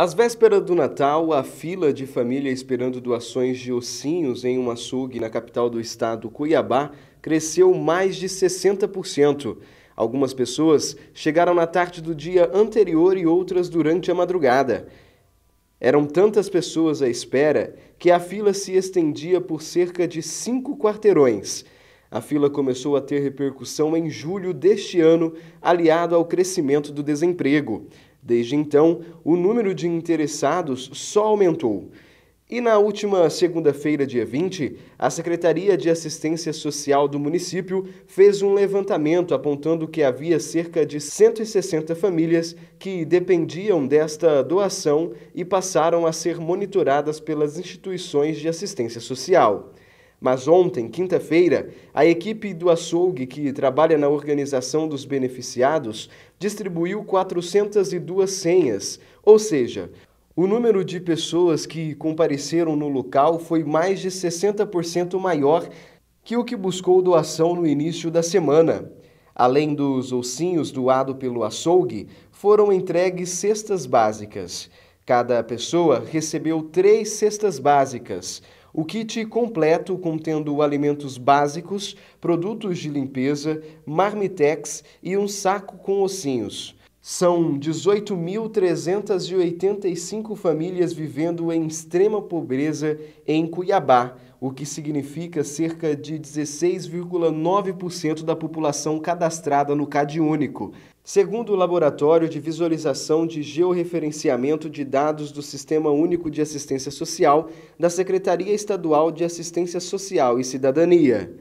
Às vésperas do Natal, a fila de família esperando doações de ossinhos em um açougue na capital do estado, Cuiabá, cresceu mais de 60%. Algumas pessoas chegaram na tarde do dia anterior e outras durante a madrugada. Eram tantas pessoas à espera que a fila se estendia por cerca de cinco quarteirões. A fila começou a ter repercussão em julho deste ano, aliado ao crescimento do desemprego. Desde então, o número de interessados só aumentou. E na última segunda-feira, dia 20, a Secretaria de Assistência Social do município fez um levantamento apontando que havia cerca de 160 famílias que dependiam desta doação e passaram a ser monitoradas pelas instituições de assistência social. Mas ontem, quinta-feira, a equipe do açougue que trabalha na organização dos beneficiados distribuiu 402 senhas, ou seja, o número de pessoas que compareceram no local foi mais de 60% maior que o que buscou doação no início da semana. Além dos ossinhos doados pelo açougue, foram entregues cestas básicas. Cada pessoa recebeu três cestas básicas, o kit completo contendo alimentos básicos, produtos de limpeza, marmitex e um saco com ossinhos. São 18.385 famílias vivendo em extrema pobreza em Cuiabá, o que significa cerca de 16,9% da população cadastrada no CadÚnico, segundo o Laboratório de Visualização de Georreferenciamento de Dados do Sistema Único de Assistência Social da Secretaria Estadual de Assistência Social e Cidadania.